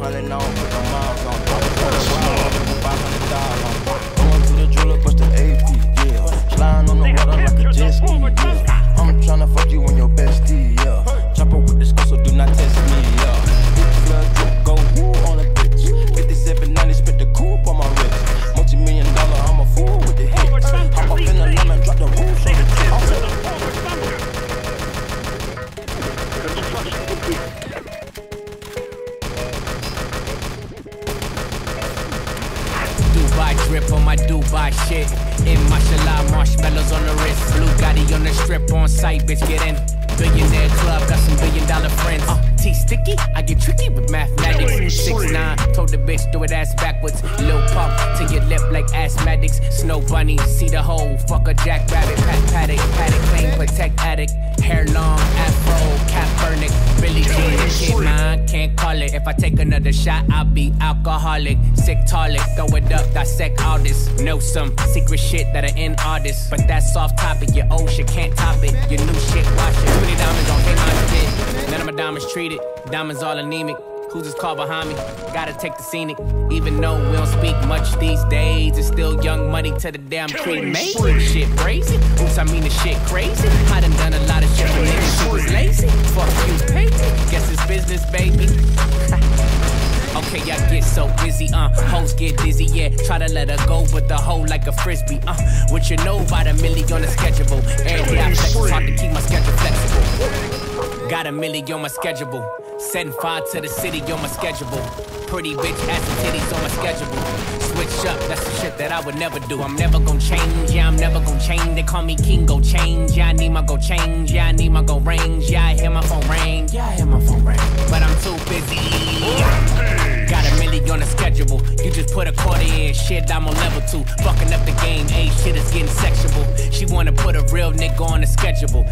500 on, put the miles on. Put a 500 dollars on. Dubai shit. In mashallah, marshmallows on the wrist. Blue Gotti on the strip on site, bitch, get in. Billionaire club, got some billion dollar friends. Uh, T sticky, I get tricky with mathematics. Six nine, told the bitch do it ass backwards. Lil pump to your lip like asthmatics. Snow bunny, see the hole. Fuck a jackrabbit, pat paddock, paddock clean, protect addict. Hair long, afro, cap burnick. Billie Jean, the kid mine, can't call it. If I take another shot, I'll be alcoholic. Sick toilet, throw it up, dissect all this. Know some secret shit that are in artists. But that's off topic, your old shit can't top it. Your new shit, watch it. Too many diamonds on my shit. None of my diamonds treated, diamonds all anemic. Who's this car behind me? Gotta take the scenic. Even though we don't speak much these days, it's still young money to the damn cremation. Shit crazy. Oops, I mean the shit crazy. I done done a lot of shit for niggas who was lazy. Fuck you, Peyton. Guess it's business, baby. Okay, I get so busy, uh. Hoes get dizzy, yeah. Try to let her go, but the hoe like a frisbee, uh. What you know about a milli on the schedule? Every day I flex, it's hard to keep my. Got a milli on my schedule. Send five to the city on my schedule. Pretty bitch ass and titties on my schedule. Switch up, that's the shit that I would never do. I'm never gonna change, yeah, I'm never gonna change. They call me King, go change. Yeah, I need my go change. Yeah, I need my go range. Yeah, I hear my phone ring. Yeah, I hear my phone ring. But I'm too busy. Got a milli on the schedule. You just put a quarter in, shit, I'm on level two. Fucking up the game, A shit is getting sexual. She wanna put a real nigga on the schedule.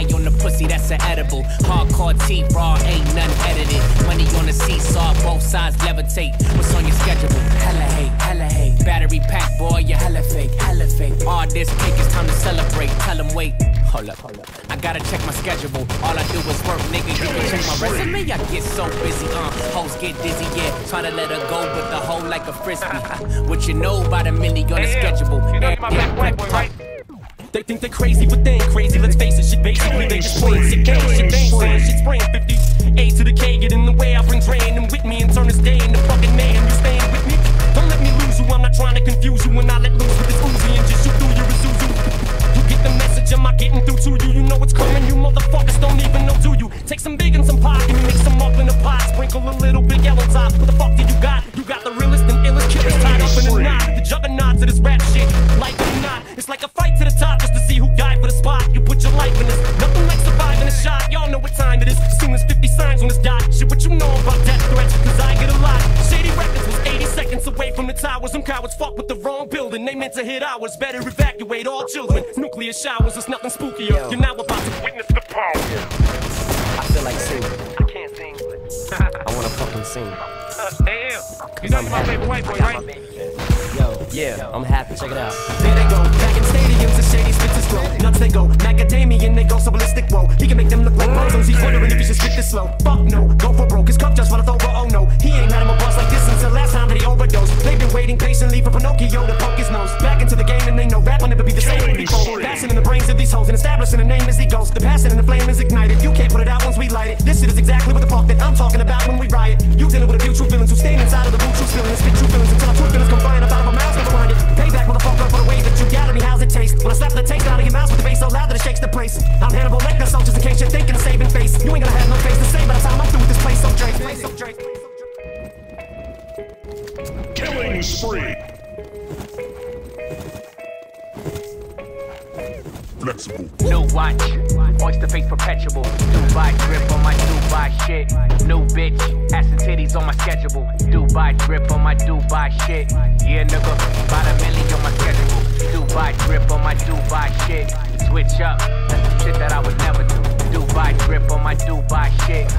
High on the pussy, that's an edible. Hardcore T, raw, ain't none edited. Money on the seesaw, both sides levitate. What's on your schedule? Hella hate, hella hate. Battery pack, boy, you hella fake, hella fake. All this cake, it's time to celebrate. Tell them wait. Hold up, hold up. I gotta check my schedule. All I do is work, nigga. You can check my resume. I get so busy, uh. Hoes get dizzy, yeah. Try to let her go, but the hoe like a frisbee. what you know about a milli on the schedule? They think they're crazy, but they ain't crazy. Let's face it, shit basically they just playing sick game. Shit bang, saying shit spraying 50s. A to the K, get in the way. I bring drain them with me and turn this day into fucking mayhem. You staying with me? Don't let me lose you. I'm not trying to confuse you when I let loose with this Uzi and just shoot through your Isuzu. You get the message, am I getting through to you? You know it's coming, you motherfuckers don't even know, do you? Take some big and some pop, and mix them up in a pot. Sprinkle a little big yellow top. What the fuck do? You fuck with the wrong building. They meant to hit ours. Better evacuate all children. Nuclear showers, it's nothing spookier. You're now about to witness the power. I feel like singing. I can't sing, but. I wanna fucking sing. Uh, damn. You know my favorite white boy, right? Yo, yeah, I'm happy. Check it out. There they go, back in stadiums, the shady spits his flow. Nuts they go, macadamian, they go so ballistic. Whoa, he can make them look like bozos. He's wondering if he should spit this slow. Fuck no, go for broke. Flexible. New watch, oyster face perpetual. Dubai drip on my Dubai shit. New bitch, ass and titties on my schedule. Dubai drip on my Dubai shit. Yeah, nigga, about a million on my schedule. Dubai drip on my Dubai shit. Switch up, that's the shit that I would never do. Dubai drip on my Dubai shit.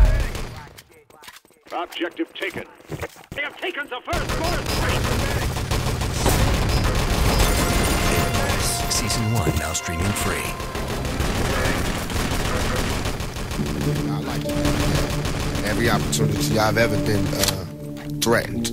Objective taken. They have taken the first forest Season 1 now streaming free. I like. Every opportunity I've ever been uh, threatened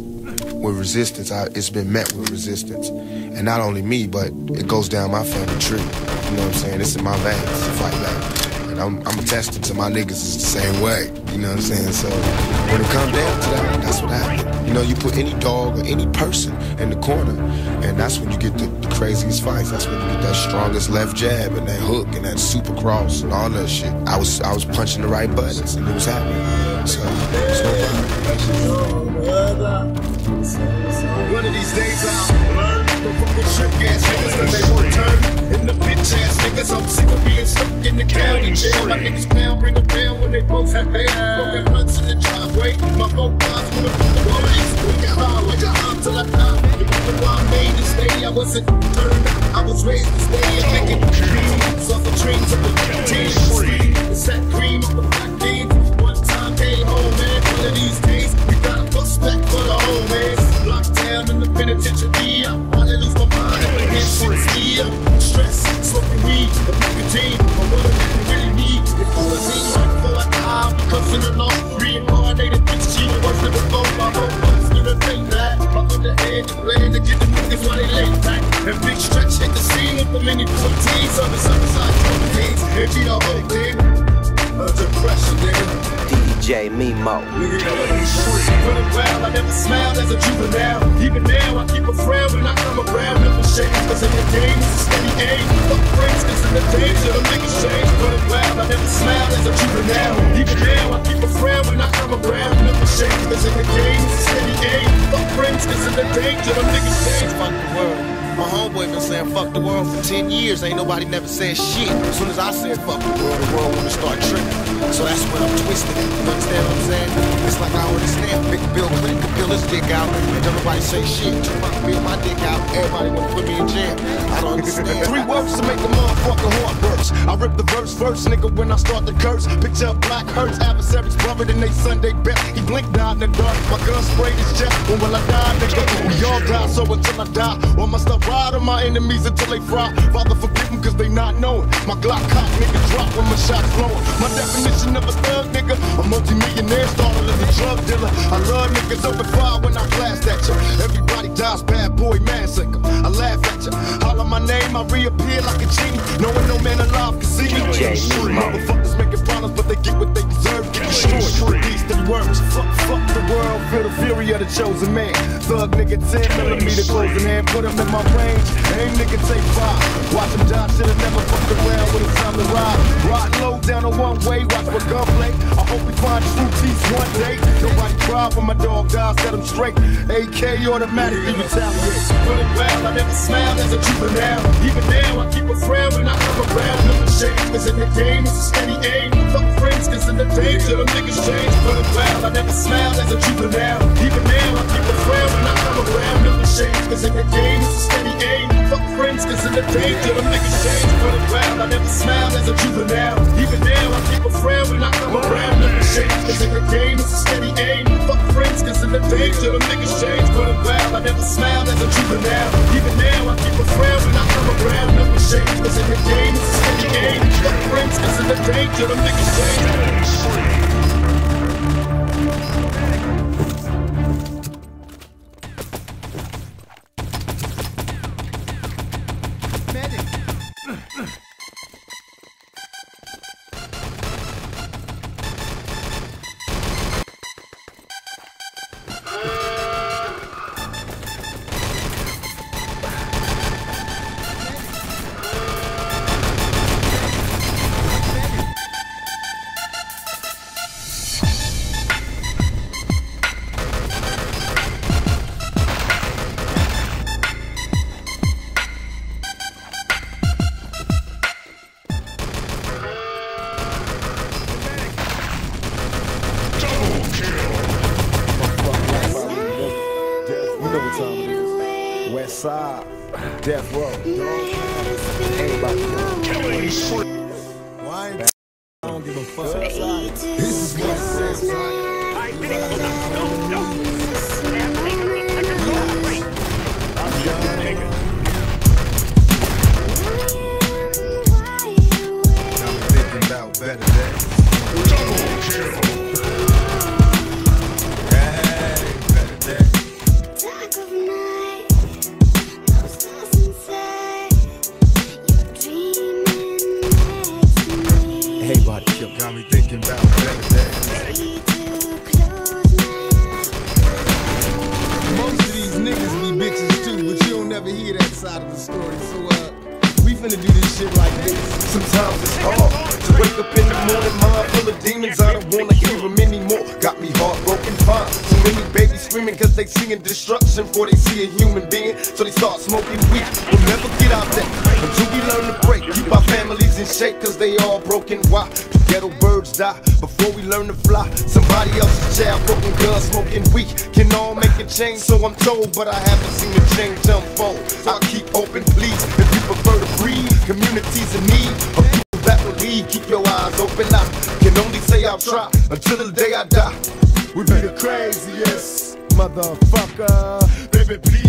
with resistance, I, it's been met with resistance. And not only me, but it goes down my family tree. You know what I'm saying? It's in my veins to fight back. And I'm, I'm attested to my niggas is the same way. You know what I'm saying? So when it comes down to that, that's what happened. You know, you put any dog or any person in the corner, and that's when you get the, the craziest fights. That's when you get that strongest left jab and that hook and that super cross and all that shit. I was I was punching the right buttons and it was happening. So it's no problem. One of these days I'll learn to fuck with trick ass niggas cause they won't turn into bitch ass niggas. I'm sick of being stuck in the county jail. My niggas pound, bring them down when they both have hair. Broken hunts in the driveway. My both guys wanna put the warnings. We got hard, we got hard till I die. You know why I made this day? I wasn't turned. I was raised to stay and make it dreams. Off the dreams of the team. It's that cream of the black beans. One time came home, man. One of these days, we got a bus back for the homies. Locked down in the penitentiary. As a juvenile. Even now, I keep a frown when I come around. Never shake, cause in the game, it's a steady aim. Fuck friends, cause in the danger, the niggas change. Running wild, I never smiled as a juvenile. Even now, I keep a frown when I come around. Never shake, cause in the game, it's a steady aim. Fuck friends, cause in the danger, the niggas change. Fuck the world. My homeboy been saying fuck the world for 10 years. Ain't nobody never said shit. As soon as I said fuck the world, the world wanna start tripping. So that's when I'm twisted it. You understand what I'm saying? It's like I understand Big Bill Clinton could bill his dick out and don't nobody say shit. Tupac bill my dick out, everybody wanna put me in jail. I don't understand. Three words to make a motherfucker heart burst. I rip the verse first, nigga, when I start the curse. Picture up black hurts, adversaries brother than they Sunday best. He blinked down in the dark, my gun sprayed his chest. When will I die, nigga? We all die, so until I die, or my I on my enemies until they fry? Father, forgive them, cause they not knowing. My Glock cock, nigga, drop when my shots flowing. My definition of a thug, nigga, a multi-millionaire started as a drug dealer. I love niggas open fire when I blast at you. Everybody dies, bad boy, massacre. I laugh at you. Holler my name, I reappear like a genie. Knowing no man alive can see me. Motherfuckers making problems, but they get what they deserve. Get destroyed. Words. Fuck, fuck the world. Feel the fury of the chosen man. Thug nigga, 10 millimeter closing hand. Put him in my range. Aim nigga, take five. Watch him die. Should've never fucked around when it's time to ride. Ride low down a one way. Watch my gunplay. I hope we find true peace one day. Nobody cry when my dog dies. Set him straight. AK automatically retaliate. Running wild. I never smiled as a juvenile. Even now, I keep a frown in the game, it's a steady aim. Fuck friends, cause in the danger, the niggas change. Running wild. I never smiled as a juvenile. Even now, I keep a frown when I come around. Never shake. Cause in the game, it's a steady aim. Fuck friends, cause in the danger, the niggas change. Running wild. I never smiled as a juvenile. Even now, I keep a frown when I come around. Never shake. Cause in the game, it's a steady aim. Fuck friends, cause in the danger, the niggas change. Death Row. Ain't about to got me thinking about better days. Most of these niggas be bitches too, but you don't never hear that side of the story. So uh, we finna do this shit like this. Sometimes it's hard to wake up in the morning, mind full of demons. I don't wanna hear them anymore. Got me heartbroken, fine. Too many babies screaming cause they seeing destruction before they see a human being. So they start smoking weed. We'll never get out there until we learn to break. Keep our families in shape cause they all broken. Why? Ghetto birds die before we learn to fly? Somebody else's child broken gun smoking weed can all make a change. So I'm told, but I haven't seen a change unfold. I'll keep open, please. If you prefer to breed, communities in need of people that will lead. Keep your eyes open. I can only say I'll try until the day I die. We be the craziest motherfucker. Baby, please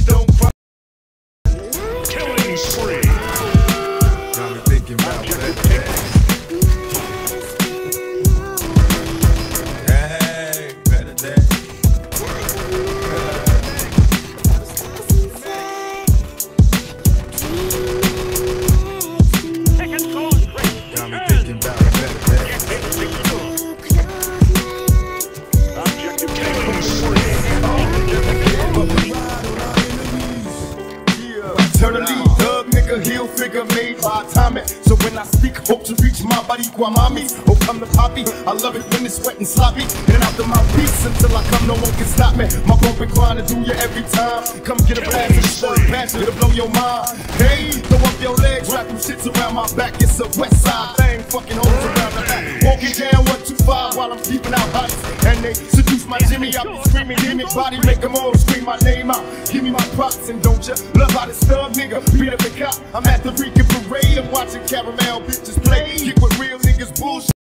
to reach my body, Guamami. Oh, come the poppy. I love it when it's wet and sloppy. In and of my piece until I come, no one can stop me. My broken grind to do you every time. Come get a blast of stir, passion to blow your mind. Hey, throw up your legs, wrap them shits around my back. It's a west side thing, fucking hoes around the back. Walking down 125 while I'm keeping out heights. And they my Jimmy, I be screaming, body, make them all scream my name out. Give me my props and don't you love how this thug nigga beat up the cop. I'm at the Rican parade, I'm watching caramel bitches play. Kick with real niggas bullshit.